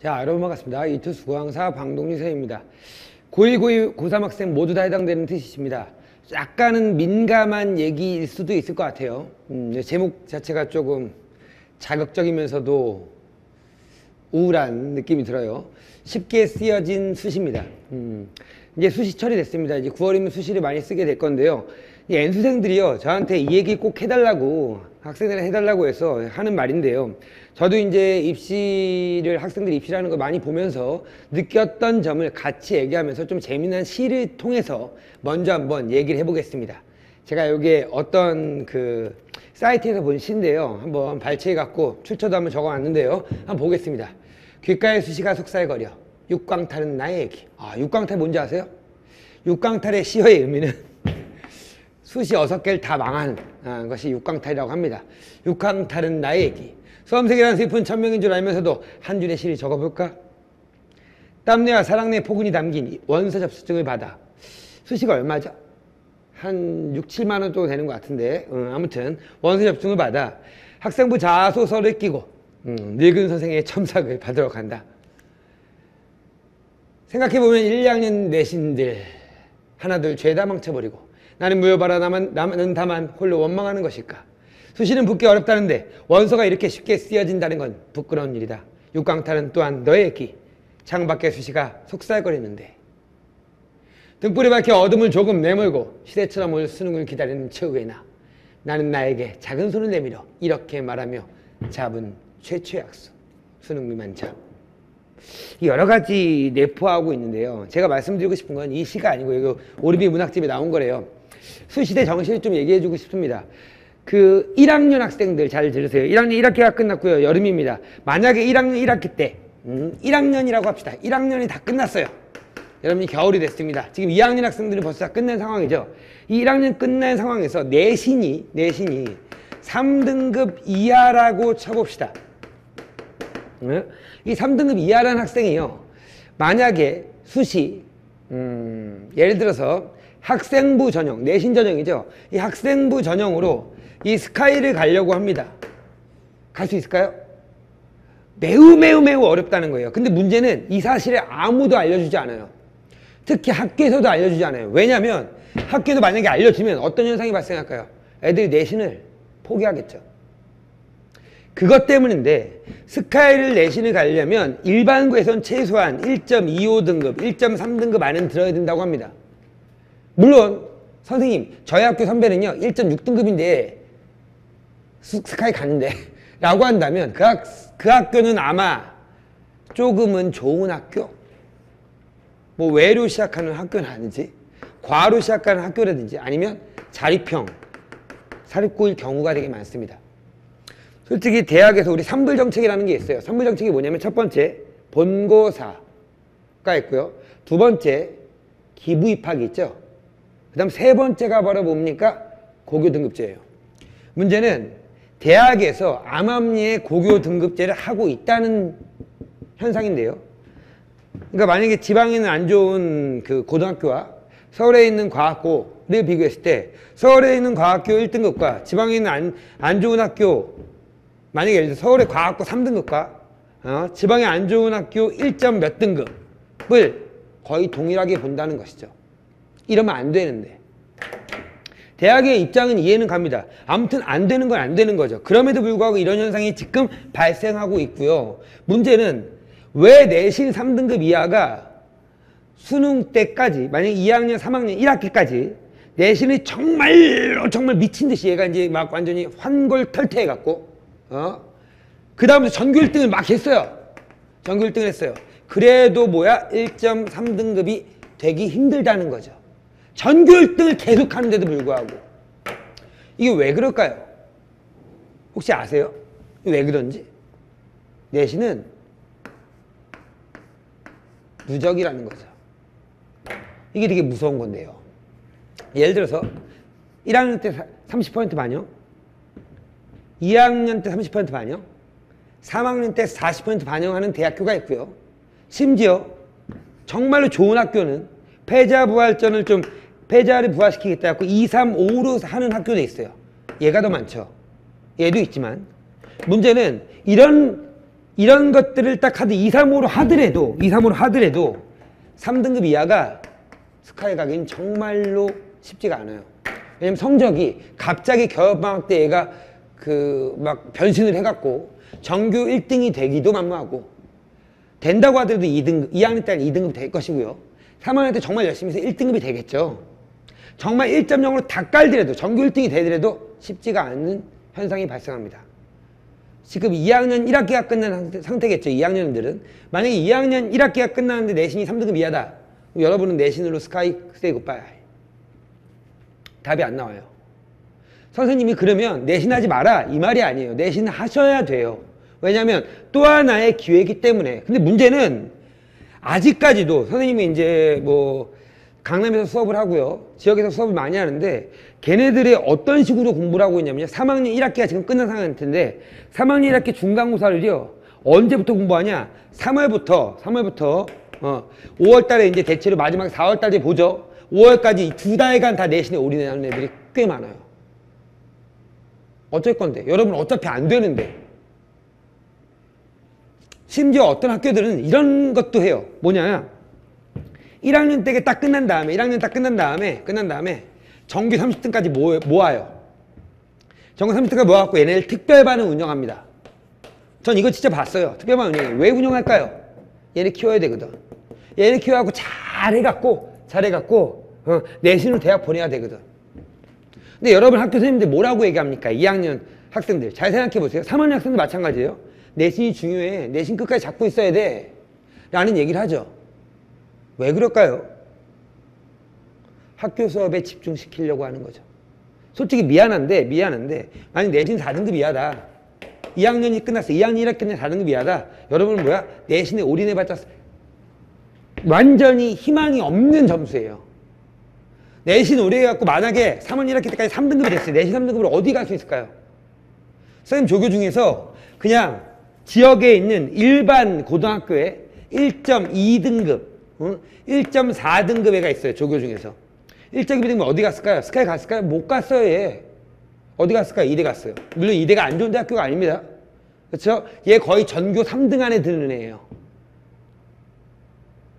자, 여러분 반갑습니다. 이투 수강사 방동진 선생님입니다. 고1, 고2, 고3 학생 모두 다 해당되는 뜻이십니다. 약간은 민감한 얘기일 수도 있을 것 같아요. 음, 제목 자체가 조금 자극적이면서도 우울한 느낌이 들어요. 쉽게 쓰여진 수시입니다. 음, 이제 수시 처리됐습니다. 이제 9월이면 수시를 많이 쓰게 될 건데요. 이 N수생들이요, 저한테 이 얘기 꼭 해달라고, 학생들 해달라고 해서 하는 말인데요. 저도 이제 입시를, 학생들 입시를 하는 거 많이 보면서 느꼈던 점을 같이 얘기하면서 좀 재미난 시를 통해서 먼저 한번 얘기를 해보겠습니다. 제가 여기에 어떤 그 사이트에서 본 시인데요. 한번 발췌해 갖고 출처도 한번 적어 놨는데요. 한번 보겠습니다. 귓가의 수시가 속살거려. 육광탈은 나의 얘기. 아, 육광탈 뭔지 아세요? 육광탈의 시어의 의미는 수시 여섯 개를 다 망한 아, 것이 육광탈이라고 합니다. 육광탈은 나의 얘기. 수험생이라는 슬픈 천명인 줄 알면서도 한 줄의 시를 적어볼까? 땀내와 사랑내 포근이 담긴 원서 접수증을 받아. 수시가 얼마죠? 한 6, 7만 원 정도 되는 것 같은데 음, 아무튼 원서 접수증을 받아 학생부 자소서를 끼고 음, 늙은 선생의 첨삭을 받으러 간다. 생각해보면 1, 2학년 내신들 하나둘 죄다 망쳐버리고 나는 무효바라 나만, 나는 다만 홀로 원망하는 것일까? 수시는 붙기 어렵다는데 원서가 이렇게 쉽게 쓰여진다는 건 부끄러운 일이다. 육광탈은 또한 너의 기. 창밖의 수시가 속살거리는데 등불이 밝혀 어둠을 조금 내몰고 시대처럼 올 수능을 기다리는 최후의 나 나는 나에게 작은 손을 내밀어 이렇게 말하며 잡은 최초의 약속 수능 미만자 여러 가지 내포하고 있는데요 제가 말씀드리고 싶은 건 이 시가 아니고 이거 오리비 문학집에 나온 거래요 수시대 정신을 좀 얘기해 주고 싶습니다 그 1학년 학생들 잘 들으세요 1학년 1학기가 끝났고요 여름입니다 만약에 1학년 1학기 때 음, 1학년이라고 합시다 1학년이 다 끝났어요 여러분이 겨울이 됐습니다. 지금 2학년 학생들은 벌써 다 끝낸 상황이죠. 이 1학년 끝난 상황에서 내신이 내신이 3등급 이하라고 쳐봅시다. 이 3등급 이하라는 학생이요. 만약에 수시 음, 예를 들어서 학생부 전형, 내신 전형이죠. 이 학생부 전형으로 이 스카이를 가려고 합니다. 갈 수 있을까요? 매우 매우 매우 어렵다는 거예요. 근데 문제는 이 사실을 아무도 알려주지 않아요. 특히 학교에서도 알려주지 않아요. 왜냐하면 학교에서 만약에 알려주면 어떤 현상이 발생할까요? 애들이 내신을 포기하겠죠. 그것 때문인데 스카이를 내신을 가려면 일반고에선 최소한 1.25등급, 1.3등급 안에 들어야 된다고 합니다. 물론 선생님 저희 학교 선배는요 1.6등급인데 스카이 갔는데 라고 한다면 그, 학, 그 학교는 아마 조금은 좋은 학교 뭐 외로 시작하는 학교는 아니지 과로 시작하는 학교라든지 아니면 자립형 사립고일 경우가 되게 많습니다. 솔직히 대학에서 우리 삼불 정책이라는 게 있어요. 삼불 정책이 뭐냐면 첫 번째 본고사가 있고요. 두 번째 기부 입학이 있죠. 그 다음 세 번째가 바로 뭡니까? 고교 등급제예요. 문제는 대학에서 암암리에 고교 등급제를 하고 있다는 현상인데요. 그러니까 만약에 지방에 있는 안 좋은 그 고등학교와 서울에 있는 과학고를 비교했을 때 서울에 있는 과학교 1등급과 지방에 있는 안, 안 좋은 학교 만약에 예를 들어 서울의 과학고 3등급과 어, 지방의 안 좋은 학교 1점 몇 등급을 거의 동일하게 본다는 것이죠. 이러면 안 되는데 대학의 입장은 이해는 갑니다. 아무튼 안 되는 건 안 되는 거죠. 그럼에도 불구하고 이런 현상이 지금 발생하고 있고요. 문제는 왜 내신 3등급 이하가 수능 때까지 만약 2학년, 3학년, 1학기까지 내신이 정말로 정말 미친 듯이 얘가 이제 막 완전히 환골탈퇴해 갖고 어? 그 다음부터 전교 1등을 막 했어요. 전교 1등을 했어요. 그래도 뭐야? 1.3등급이 되기 힘들다는 거죠. 전교 1등을 계속 하는데도 불구하고 이게 왜 그럴까요? 혹시 아세요? 왜 그런지? 내신은 누적이라는 거죠. 이게 되게 무서운 건데요. 예를 들어서 1학년 때 30% 반영, 2학년 때 30% 반영, 3학년 때 40% 반영하는 대학교가 있고요. 심지어 정말로 좋은 학교는 패자 부활전을 좀 패자를 부활시키겠다 고 2, 3, 5로 하는 학교도 있어요. 얘가 더 많죠. 얘도 있지만 문제는 이런 이런 것들을 딱 하드 2, 3, 5로 하더라도 2, 3, 5로 하더라도 3등급 이하가 스카이 가기는 정말로 쉽지가 않아요. 왜냐면 성적이 갑자기 겨울방학 때 얘가 그 막 변신을 해갖고 정규 1등이 되기도 만무하고 된다고 하더라도 2등급, 2학년 때는 2등급이 될 것이고요. 3학년 때 정말 열심히 해서 1등급이 되겠죠. 정말 1.0으로 다 깔더라도 정규 1등이 되더라도 쉽지가 않은 현상이 발생합니다. 지금 2학년 1학기가 끝난 상태- 상태겠죠. 2학년들은. 만약에 2학년 1학기가 끝났는데 내신이 3등급 이하다. 여러분은 내신으로 스카이 세이 굿바이. 답이 안 나와요. 선생님이 그러면 내신하지 마라 이 말이 아니에요. 내신 하셔야 돼요. 왜냐하면 또 하나의 기회이기 때문에. 근데 문제는 아직까지도 선생님이 이제 뭐 강남에서 수업을 하고요. 지역에서 수업을 많이 하는데 걔네들이 어떤 식으로 공부를 하고 있냐면요. 3학년 1학기가 지금 끝난 상황인데 3학년 1학기 중간고사를요. 언제부터 공부하냐? 3월부터 3월부터 어 5월 달에 이제 대체로 마지막 4월 달에 보죠. 5월까지 두 달간 다 내신에 올인하는 애들이 꽤 많아요. 어쩔 건데? 여러분 어차피 안 되는데. 심지어 어떤 학교들은 이런 것도 해요. 뭐냐? 1학년 때가 딱 끝난 다음에 1학년 딱 끝난 다음에 끝난 다음에 정규 30등까지 모, 모아요. 정규 30등까지 모아갖고 얘네를 특별반을 운영합니다. 전 이거 진짜 봤어요. 특별반 운영해. 왜 운영할까요? 얘네 키워야 되거든. 얘네 키워갖고 잘해갖고 잘해갖고 어, 내신으로 대학 보내야 되거든. 근데 여러분 학교 선생님들 뭐라고 얘기합니까? 2학년 학생들 잘 생각해 보세요. 3학년 학생도 마찬가지예요. 내신이 중요해. 내신 끝까지 잡고 있어야 돼. 라는 얘기를 하죠. 왜 그럴까요? 학교 수업에 집중시키려고 하는 거죠. 솔직히 미안한데, 미안한데, 만약 내신 4등급 이하다. 2학년이 끝났어. 2학년 1학기 때 4등급 이하다. 여러분은 뭐야? 내신에 올인해봤자 완전히 희망이 없는 점수예요. 내신 오래 해갖고 만약에 3월 1학기 때까지 3등급이 됐어요. 내신 3등급으로 어디 갈 수 있을까요? 선생님 조교 중에서 그냥 지역에 있는 일반 고등학교에 1.2등급, 1.4등급 애가 있어요. 조교 중에서. 1.2등급 어디 갔을까요? 스카이 갔을까요? 못 갔어요, 얘. 어디 갔을까요? 이대 갔어요. 물론 이대가 안 좋은 대학교가 아닙니다. 그렇죠? 얘 거의 전교 3등 안에 드는 애예요.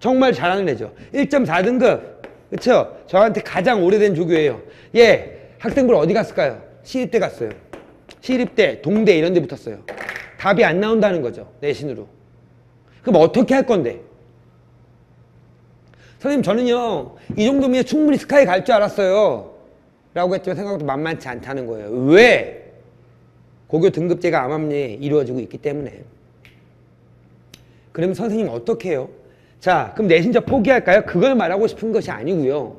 정말 잘하는 애죠. 1.4등급. 그렇죠? 저한테 가장 오래된 조교예요. 얘 학생부를 어디 갔을까요? 시립대 갔어요. 시립대, 동대 이런 데 붙었어요. 답이 안 나온다는 거죠. 내신으로. 그럼 어떻게 할 건데? 선생님 저는요. 이 정도면 충분히 스카이 갈 줄 알았어요. 라고 했지만 생각보다 만만치 않다는 거예요. 왜? 고교 등급제가 암암리에 이루어지고 있기 때문에. 그러면 선생님 어떻게 해요? 자, 그럼 내신자 포기할까요? 그걸 말하고 싶은 것이 아니고요.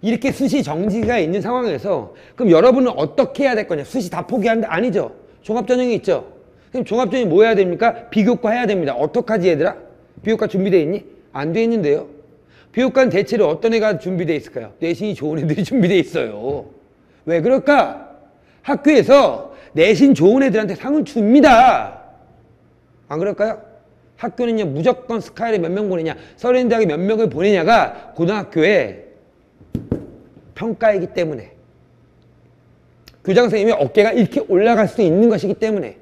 이렇게 수시 정지가 있는 상황에서 그럼 여러분은 어떻게 해야 될 거냐? 수시 다 포기하는데 아니죠. 종합전형이 있죠. 그럼 종합전형이 뭐 해야 됩니까? 비교과 해야 됩니다. 어떡하지 얘들아? 비교과 준비돼 있니? 안 돼 있는데요. 비교과는 대체로 어떤 애가 준비돼 있을까요? 내신이 좋은 애들이 준비돼 있어요. 왜 그럴까? 학교에서 내신 좋은 애들한테 상을 줍니다. 안 그럴까요? 학교는요 무조건 스카이를 몇 명 보내냐 서울대학에 몇 명을 보내냐가 고등학교의 평가이기 때문에 교장 선생님의 어깨가 이렇게 올라갈 수 있는 것이기 때문에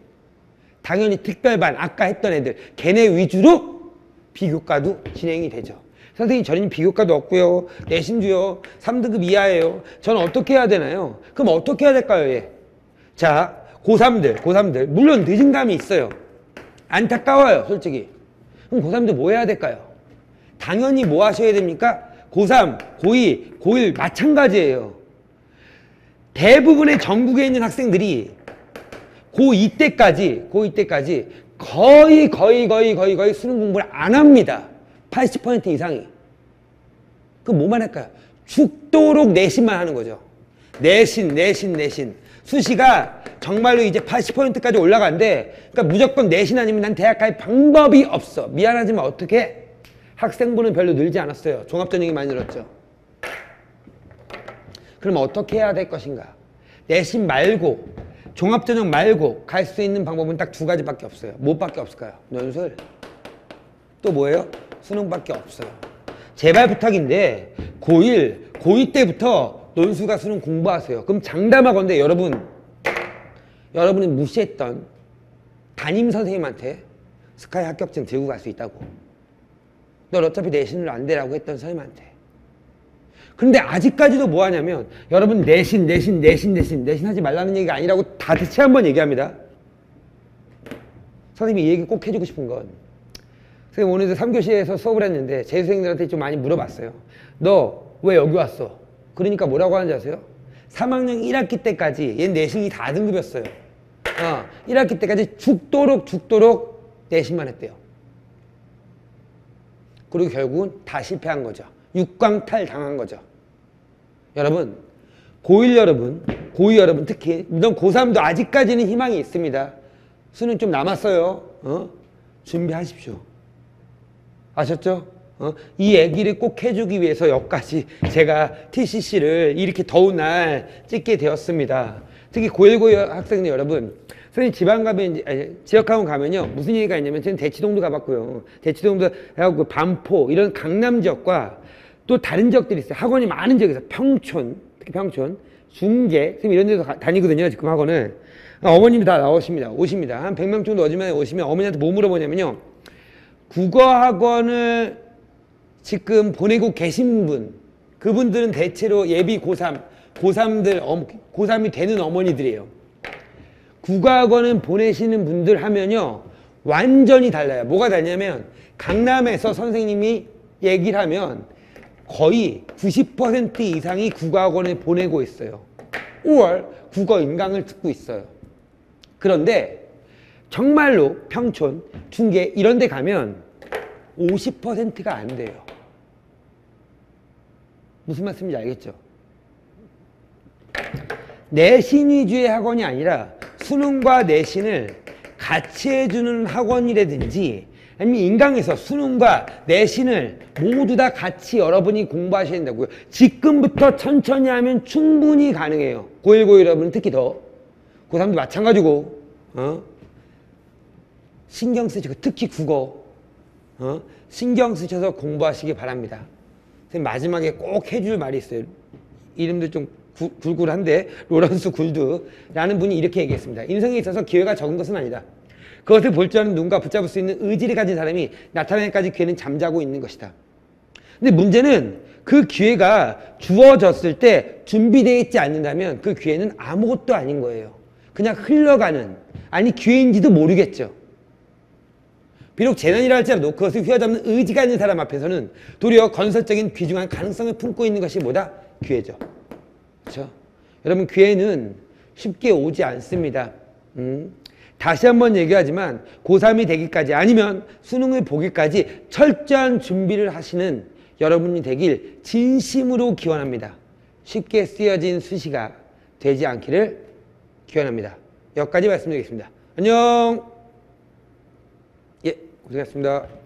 당연히 특별반 아까 했던 애들 걔네 위주로 비교과도 진행이 되죠 선생님 저는 비교과도 없고요 내신도요 3등급 이하예요 저는 어떻게 해야 되나요? 그럼 어떻게 해야 될까요 얘? 자 고3들 고3들 물론 늦은 감이 있어요 안타까워요, 솔직히. 그럼 고3도 뭐 해야 될까요? 당연히 뭐 하셔야 됩니까? 고3, 고2, 고1 마찬가지예요. 대부분의 전국에 있는 학생들이 고2 때까지, 고2 때까지 거의, 거의, 거의, 거의, 거의 수능 공부를 안 합니다. 80% 이상이. 그럼 뭐만 할까요? 죽도록 내신만 하는 거죠. 내신, 내신, 내신. 수시가 정말로 이제 80%까지 올라간대. 그러니까 무조건 내신 아니면 난 대학 갈 방법이 없어. 미안하지만 어떻게? 학생부는 별로 늘지 않았어요. 종합전형이 많이 늘었죠. 그럼 어떻게 해야 될 것인가? 내신 말고 종합전형 말고 갈 수 있는 방법은 딱 두 가지밖에 없어요. 뭐밖에 없을까요? 논술. 또 뭐예요? 수능밖에 없어요. 제발 부탁인데 고1, 고2 때부터 논술과 수능 공부하세요. 그럼 장담하건대 여러분 여러분이 무시했던 담임 선생님한테 스카이 합격증 들고 갈 수 있다고. 넌 어차피 내신으로 안 되라고 했던 선생님한테. 근데 아직까지도 뭐 하냐면 여러분 내신 내신 내신 내신 내신 하지 말라는 얘기가 아니라고 다시 한번 얘기합니다. 선생님이 이 얘기 꼭 해주고 싶은 건 선생님 오늘도 3교시에서 수업을 했는데 재수생들한테 좀 많이 물어봤어요. 너 왜 여기 왔어? 그러니까 뭐라고 하는지 아세요? 3학년 1학기 때까지 얘 내신이 다 등급이었어요. 어, 1학기 때까지 죽도록 죽도록 내신만 했대요. 그리고 결국은 다 실패한 거죠. 육광탈 당한 거죠. 여러분, 고1 여러분, 고2 여러분 특히 물론 고3도 아직까지는 희망이 있습니다. 수능 좀 남았어요. 어? 준비하십시오. 아셨죠? 어? 이 얘기를 꼭 해주기 위해서 여기까지 제가 TCC를 이렇게 더운 날 찍게 되었습니다. 특히 고1, 고2 학생들 여러분, 선생님 지방 가면, 아니, 지역학원 가면요. 무슨 얘기가 있냐면, 저는 대치동도 가봤고요. 대치동도 해갖고 반포, 이런 강남 지역과 또 다른 지역들이 있어요. 학원이 많은 지역에서 평촌, 특히 평촌, 중계, 선생님 이런 데서 가- 다니거든요. 지금 학원은. 아, 어머님이 다 나오십니다. 오십니다. 한 100명 정도 오지만 오시면 어머니한테 뭐 물어보냐면요. 국어 학원을 지금 보내고 계신 분, 그분들은 대체로 예비 고3, 고3들, 고3이 되는 어머니들이에요. 국어학원은 보내시는 분들 하면요. 완전히 달라요. 뭐가 다르냐면 강남에서 선생님이 얘기를 하면 거의 90% 이상이 국어학원에 보내고 있어요. 5월 국어 인강을 듣고 있어요. 그런데 정말로 평촌, 중계 이런 데 가면 50%가 안 돼요. 무슨 말씀인지 알겠죠? 내신 위주의 학원이 아니라 수능과 내신을 같이 해주는 학원이라든지 아니면 인강에서 수능과 내신을 모두 다 같이 여러분이 공부하셔야 된다고요. 지금부터 천천히 하면 충분히 가능해요. 고1, 고1 여러분 특히 더. 고3도 마찬가지고, 어? 신경 쓰시고, 특히 국어, 어? 신경 쓰셔서 공부하시기 바랍니다. 마지막에 꼭 해줄 말이 있어요. 이름도 좀 구- 굴굴한데 로런스 굴드라는 분이 이렇게 얘기했습니다. 인생에 있어서 기회가 적은 것은 아니다. 그것을 볼 줄 아는 눈과 붙잡을 수 있는 의지를 가진 사람이 나타나기까지 기회는 잠자고 있는 것이다. 근데 문제는 그 기회가 주어졌을 때 준비되어 있지 않는다면 그 기회는 아무것도 아닌 거예요. 그냥 흘러가는 아니 기회인지도 모르겠죠. 비록 재난이라 할지라도 그것을 휘어잡는 의지가 있는 사람 앞에서는 도리어 건설적인 귀중한 가능성을 품고 있는 것이 뭐다? 기회죠. 그렇죠? 여러분 기회는 쉽게 오지 않습니다. 음. 다시 한번 얘기하지만 고3이 되기까지 아니면 수능을 보기까지 철저한 준비를 하시는 여러분이 되길 진심으로 기원합니다. 쉽게 쓰여진 수시가 되지 않기를 기원합니다. 여기까지 말씀드리겠습니다. 안녕! 예, 고생하셨습니다.